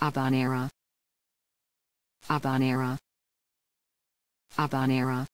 Habanera. Habanera. Habanera.